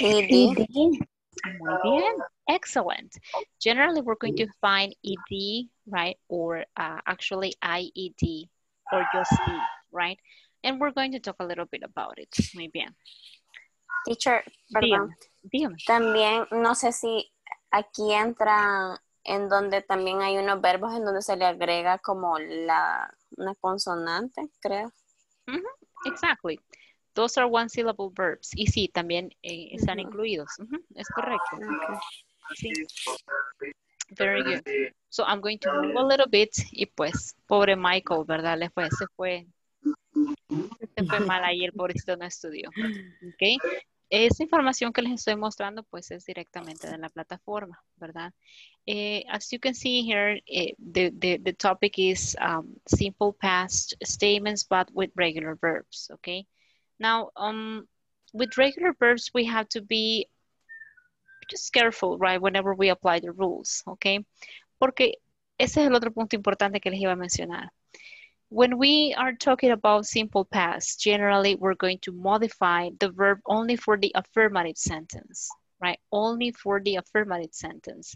Ed. Muy bien. Excellent. Generally, we're going to find ed, right? Or uh, actually ied or just e, right? And we're going to talk a little bit about it. Muy bien. Teacher, perdón. Dígame. También, no sé si aquí entra en donde también hay unos verbos en donde se le agrega como la, una consonante, creo. Exactly. Those are one syllable verbs. Y sí, también eh, están incluidos. Es correcto. Ok. Sí. Very good. So I'm going to move a little bit y pues, pobre Michael, ¿verdad? Le fue, se fue, se fue mal ahí, el pobrecito no estudió. ¿Ok? Esa información que les estoy mostrando pues es directamente de la plataforma, ¿verdad? Eh, as you can see here, eh, the, the, the topic is um, simple past statements but with regular verbs, okay? Now, um, with regular verbs, we have to be just careful, right, whenever we apply the rules, okay? Porque ese es el otro punto importante que les iba a mencionar. When we are talking about simple past, generally we're going to modify the verb only for the affirmative sentence, right? Only for the affirmative sentence.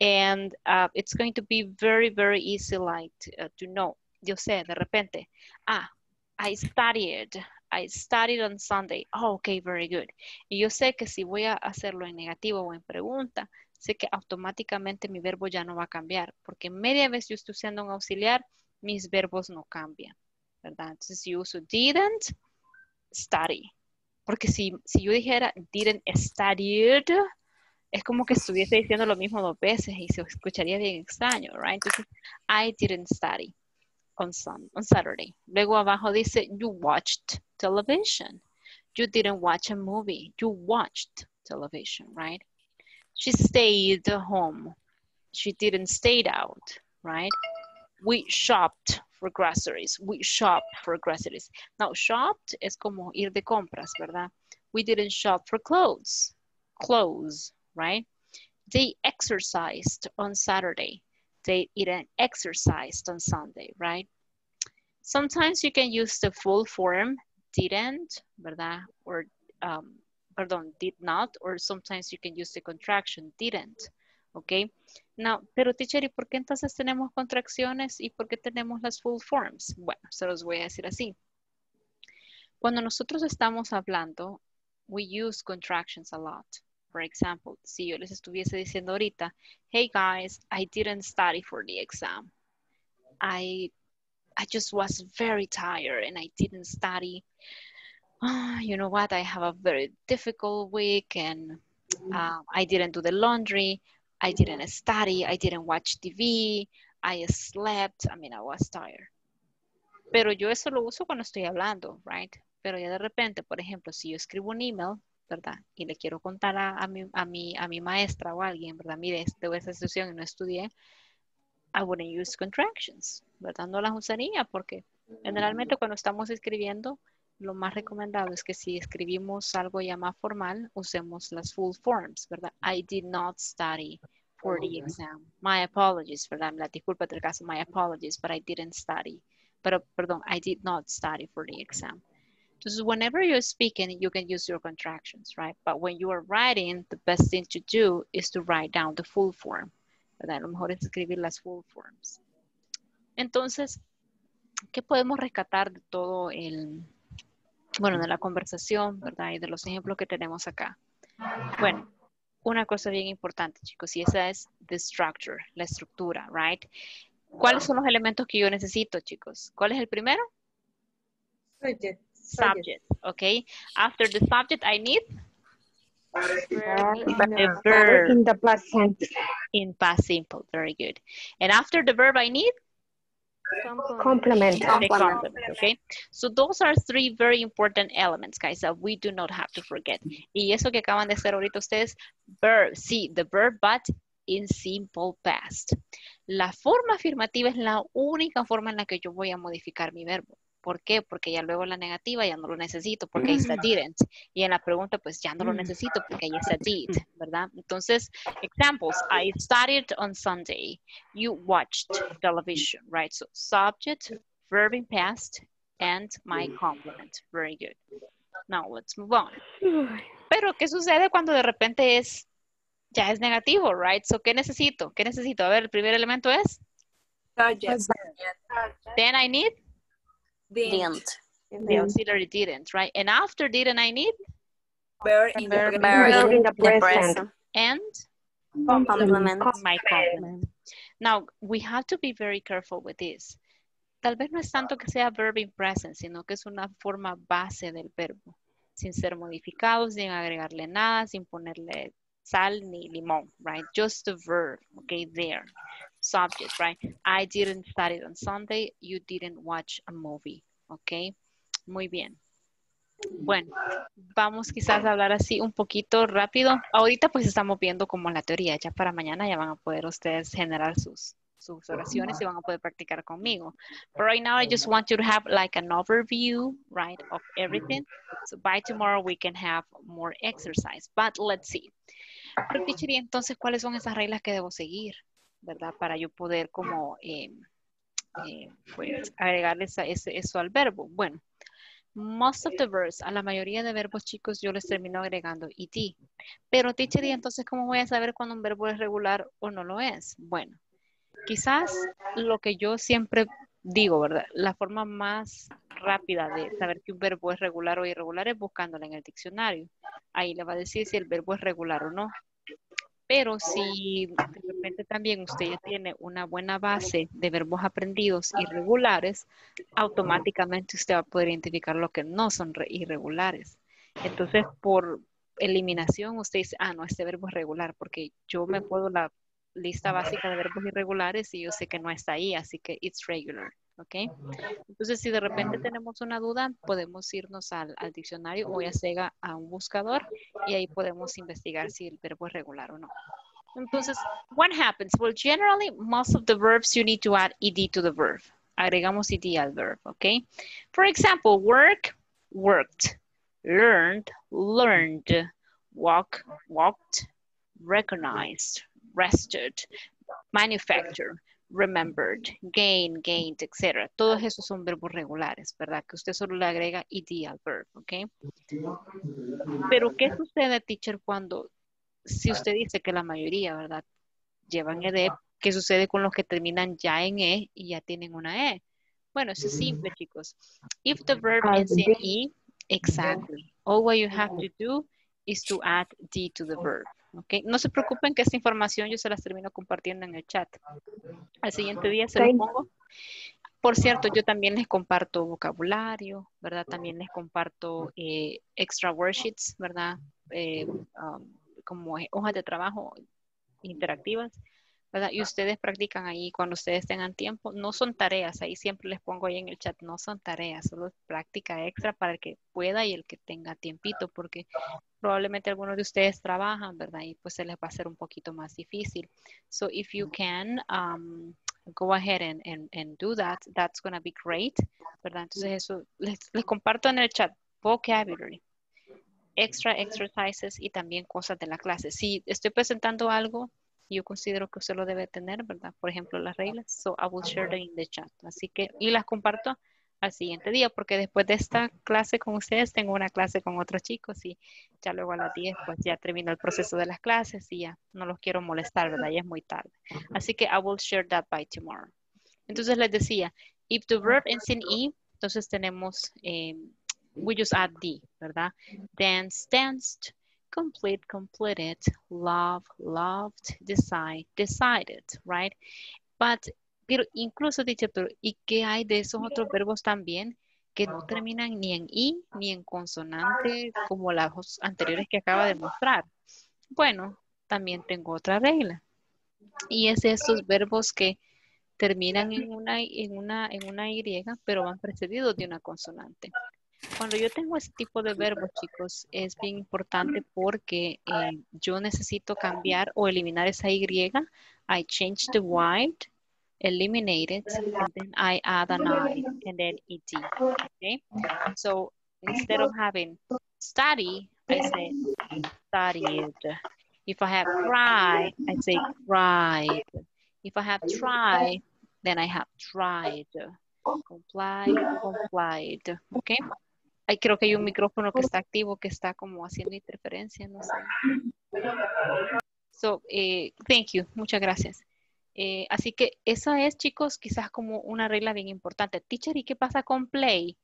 And uh, it's going to be very, very easy like to, uh, to know. Yo sé, de repente, ah, I studied, I studied on Sunday. Oh, okay, very good. Y yo sé que si voy a hacerlo en negativo o en pregunta, sé que automáticamente mi verbo ya no va a cambiar, porque media vez yo estoy usando un auxiliar, mis verbos no cambian, ¿verdad? Entonces yo uso didn't study, porque si, si yo dijera didn't studied, es como que estuviese diciendo lo mismo dos veces y se escucharía bien extraño, right? Entonces, I didn't study on, on Saturday. Luego abajo dice, you watched television. You didn't watch a movie. You watched television, right? She stayed home. She didn't stay out, right? We shopped for groceries. We shopped for groceries. Now, shopped es como ir de compras, ¿verdad? We didn't shop for clothes. Clothes, right? They exercised on Saturday. They didn't exercised on Sunday, right? Sometimes you can use the full form, didn't, ¿verdad? Or, um, perdón, did not, or sometimes you can use the contraction, didn't, okay? Now, pero teacher, ¿y por qué entonces tenemos contracciones y por qué tenemos las full forms? Bueno, se los voy a decir así. Cuando nosotros estamos hablando, we use contractions a lot, For example, si yo les estuviese diciendo ahorita, hey guys, I didn't study for the exam. I, I just was very tired and I didn't study. Ah, you know what? I have a very difficult week and um, I didn't do the laundry. I didn't study. I didn't watch TV. I slept. I mean, I was tired. Pero yo eso lo uso cuando estoy hablando, right? Pero ya de repente, por ejemplo, si yo escribo un email, ¿verdad? Y le quiero contar a, mi, a, mi, a mi maestra o a alguien, ¿verdad? Mire, tuve esta situación y no estudié. I wouldn't use contractions, ¿verdad? No las usaría porque generalmente cuando estamos escribiendo, lo más recomendado es que si escribimos algo ya más formal, usemos las full forms, ¿verdad? I did not study for the exam. My apologies, ¿verdad? La disculpa del caso, my apologies, but I didn't study. Pero, perdón, I did not study for the exam. Entonces, whenever you're speaking, you can use your contractions, right? But when you are writing, the best thing to do is to write down the full form. ¿verdad? Lo mejor es escribir las full forms. Entonces, ¿qué podemos rescatar de todo el, bueno, de la conversación, ¿verdad? Y de los ejemplos que tenemos acá. Bueno, una cosa bien importante, chicos, y esa es the structure, la estructura, right? ¿Cuáles son los elementos que yo necesito, chicos? ¿Cuál es el primero? Subject. Subject, okay. After the subject, I need in the past tense. in past simple. Very good. And after the verb, I need Complement. the complement, okay? So those are three very important elements, guys, that we do not have to forget. Y eso que acaban de hacer ahorita ustedes, verb, sí, the verb, but in simple past. La forma afirmativa es la única forma en la que yo voy a modificar mi verbo. ¿Por qué? Porque ya luego la negativa ya no lo necesito porque ahí está didn't. Y en la pregunta pues ya no lo necesito porque ahí está did, ¿verdad? Entonces, examples. I studied on Sunday. You watched television, right? So subject, verb in past, and my complement. Very good. Now let's move on. Pero ¿qué sucede cuando de repente es, ya es negativo, right? So ¿qué necesito? ¿Qué necesito? A ver, el primer elemento es, Subject. then I need Didn't. the auxiliary didn't, right? And after didn't I need, Verb in the Verb present. In the the present. present. and Complement. my complement. Now, we have to be very careful with this. Tal vez no es tanto que sea verb in present, sino que es una forma base del verbo, sin ser modificado, sin agregarle nada, sin ponerle sal ni limón, right? Just the verb, okay, there. Subject, right? I didn't study on Sunday, you didn't watch a movie, okay? Muy bien. Bueno, vamos quizás a hablar así un poquito rápido. Ahorita pues estamos viendo como la teoría, ya para mañana ya van a poder ustedes generar sus, sus oraciones y van a poder practicar conmigo. But right now I just want you to have like an overview, right, of everything. So by tomorrow we can have more exercise. But let's see. Pero teacher, ¿y entonces cuáles son esas reglas que debo seguir, verdad? Para yo poder como, eh, eh, pues, agregarle esa- ese- eso al verbo. Bueno, most of the verbs, a la mayoría de verbos chicos yo les termino agregando ed. Pero teacher, ¿y entonces cómo voy a saber cuando un verbo es regular o no lo es? Bueno, quizás lo que yo siempre digo, ¿verdad? La forma más rápida de saber que un verbo es regular o irregular es buscándola en el diccionario. Ahí le va a decir si el verbo es regular o no. Pero si de repente también usted ya tiene una buena base de verbos aprendidos irregulares, automáticamente usted va a poder identificar lo que no son re- irregulares. Entonces, por eliminación, usted dice, ah, no, este verbo es regular, porque yo me puedo la lista básica de verbos irregulares y yo sé que no está ahí, así que it's regular, ¿ok? Entonces, si de repente tenemos una duda, podemos irnos al, diccionario o ya sea a un buscador y ahí podemos investigar si el verbo es regular o no. Entonces, what happens? Well, generally, most of the verbs you need to add ed to the verb. Agregamos ed al verb, okay? For example, work, worked, learned, learned, walk, walked, recognized, rested, manufacture, remembered, gain, gained, etc. Todos esos son verbos regulares, ¿verdad? Que usted solo le agrega ed al verb, ¿ok? Pero, ¿qué sucede, teacher, cuando, si usted dice que la mayoría, ¿verdad? Llevan ed, ¿qué sucede con los que terminan ya en e y ya tienen una e? Bueno, eso es simple, chicos. If the verb As ends in e, exactly. All what you have to do is to add D to the verb. Okay, no se preocupen que esta información yo se las termino compartiendo en el chat. Al siguiente día se los pongo. Por cierto, yo también les comparto vocabulario, ¿verdad? También les comparto eh, extra worksheets, ¿verdad? Eh, um, como hojas de trabajo interactivas, ¿verdad? Y ustedes practican ahí cuando ustedes tengan tiempo. No son tareas, ahí siempre les pongo ahí en el chat, no son tareas, solo es práctica extra para el que pueda y el que tenga tiempito, porque probablemente algunos de ustedes trabajan, ¿verdad? Y pues se les va a hacer un poquito más difícil. So if you can, um, go ahead and, and, and do that, that's going to be great, ¿verdad? Entonces eso, les, les comparto en el chat, vocabulary, extra exercises y también cosas de la clase. Si estoy presentando algo, yo considero que usted lo debe tener, ¿verdad? Por ejemplo, las reglas. So I will share them in the chat. Así que, y las comparto al siguiente día, porque después de esta clase con ustedes, tengo una clase con otros chicos y ya luego a las 10, pues ya termino el proceso de las clases y ya no los quiero molestar, ¿verdad? Ya es muy tarde. Así que I will share that by tomorrow. Entonces les decía, if the verb ends in E, entonces tenemos, eh, we just add D, ¿verdad? Dance, danced, complete, completed, love, loved, decide, decided, right? But, pero incluso dice, pero ¿y qué hay de esos otros verbos también que no terminan ni en I ni en consonante como las anteriores que acaba de mostrar? Bueno, también tengo otra regla. Y es de esos verbos que terminan en una, en una, en una Y, pero van precedidos de una consonante. Cuando yo tengo ese tipo de verbos, chicos, es bien importante porque eh, yo necesito cambiar o eliminar esa Y. I change the white, eliminate it, and then I add an I, and then ED, okay? So instead of having study, I say studied. If I have cry, I say cried. If I have try, then I have tried. Comply, complied, okay? Ay, creo que hay un micrófono que está activo, que está como haciendo interferencia, no sé. So, eh, thank you, muchas gracias. Eh, así que esa es, chicos, quizás como una regla bien importante. Teacher, ¿y qué pasa con play?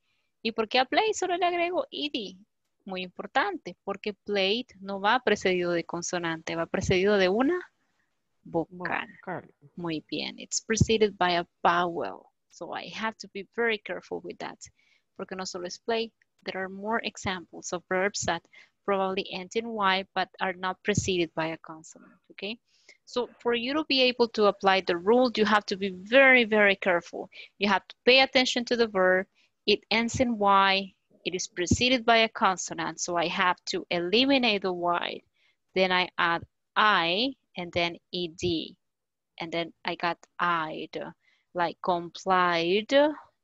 ¿Y por qué a play solo le agrego ed? Muy importante, porque played no va precedido de consonante, va precedido de una vocal. Muy bien. It's preceded by a vowel. So I have to be very careful with that. Porque no solo es play, there are more examples of verbs that probably end in Y but are not preceded by a consonant, okay? So for you to be able to apply the rule, you have to be very, very careful. You have to pay attention to the verb. It ends in Y. It is preceded by a consonant. So I have to eliminate the Y. Then I add I and then ED. And then I got I'd, like complied,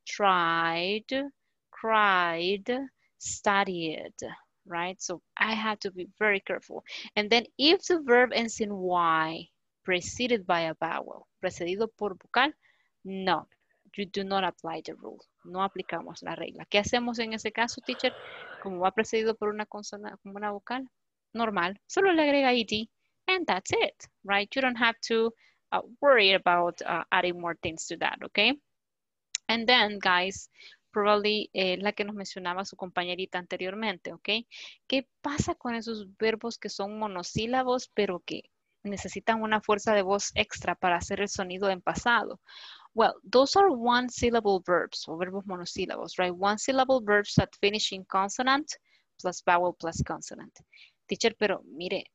tried, cried, studied, right? So I have to be very careful. And then if the verb ends in Y, preceded by a vowel, precedido por vocal, no, you do not apply the rule. No aplicamos la regla. ¿Qué hacemos en ese caso, teacher? Como va precedido por una consonante, como una vocal, normal, solo le agrega ed, and that's it, right? You don't have to uh, worry about uh, adding more things to that, okay? And then, guys, probably eh, la que nos mencionaba su compañerita anteriormente, ¿ok? ¿Qué pasa con esos verbos que son monosílabos, pero que necesitan una fuerza de voz extra para hacer el sonido en pasado? Well, those are one syllable verbs, o verbos monosílabos, right? One syllable verbs that finish in consonant plus vowel plus consonant. Teacher, pero mire,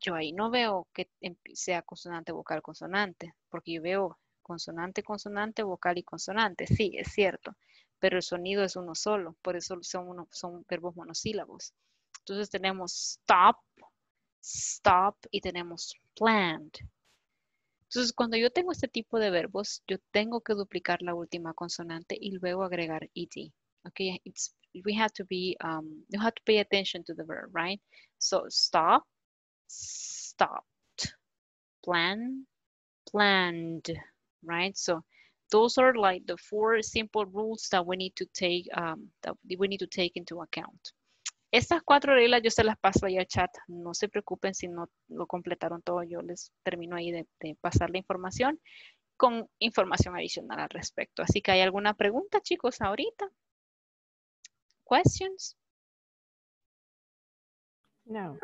yo ahí no veo que sea consonante, vocal, consonante, porque yo veo consonante, consonante, vocal y consonante. Sí, es cierto, pero el sonido es uno solo, por eso son, uno, son verbos monosílabos. Entonces tenemos stop, stop y tenemos planned. Entonces, cuando yo tengo este tipo de verbos, yo tengo que duplicar la última consonante y luego agregar ed. Okay, it's we have to be um, you have to pay attention to the verb, right? So stop, stopped, plan, planned, right? So those are like the four simple rules that we need to take um, that we need to take into account. Estas cuatro reglas yo se las paso ahí al chat. No se preocupen si no lo completaron todo. Yo les termino ahí de, de pasar la información con información adicional al respecto. Así que hay alguna pregunta, chicos, ahorita. Questions? No.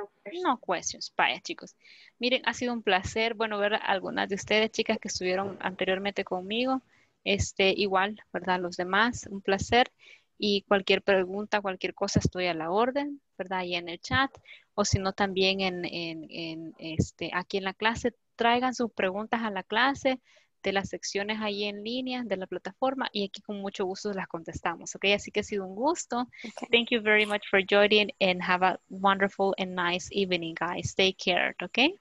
No questions. Vaya, chicos. Miren, ha sido un placer, bueno, ver a algunas de ustedes, chicas, que estuvieron anteriormente conmigo. Este, igual, ¿verdad? Los demás, un placer. Y cualquier pregunta, cualquier cosa, estoy a la orden, ¿verdad? Ahí en el chat. O si no, también en, en, en, este, aquí en la clase, traigan sus preguntas a la clase de las secciones ahí en línea de la plataforma y aquí con mucho gusto las contestamos, ¿ok? Así que ha sido un gusto. Thank you very much for joining and have a wonderful and nice evening, guys. Take care, ¿ok?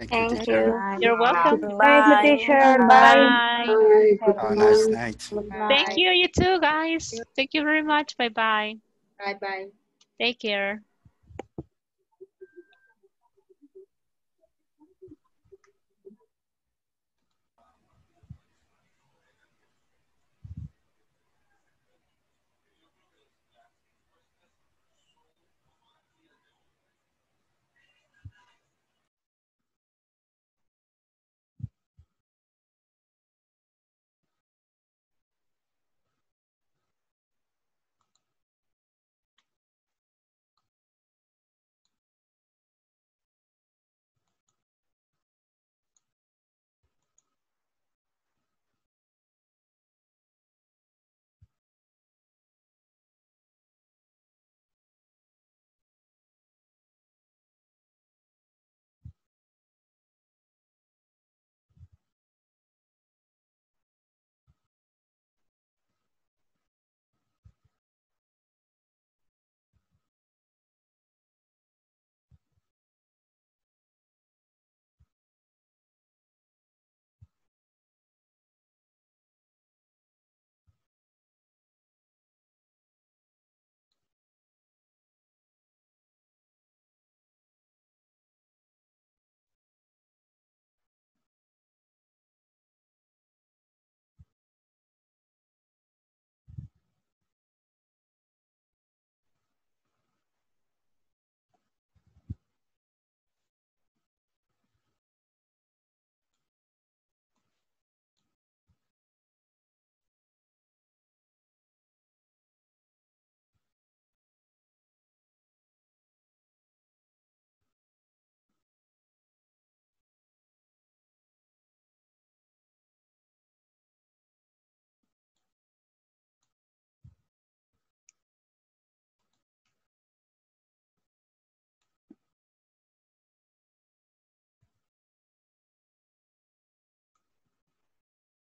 Thank you, Thank teacher. you. You're welcome. Thank you, teacher. Bye. Bye. Have a nice night. Thank you, you too, guys. Thank you very much. Bye-bye. Bye bye. Take care.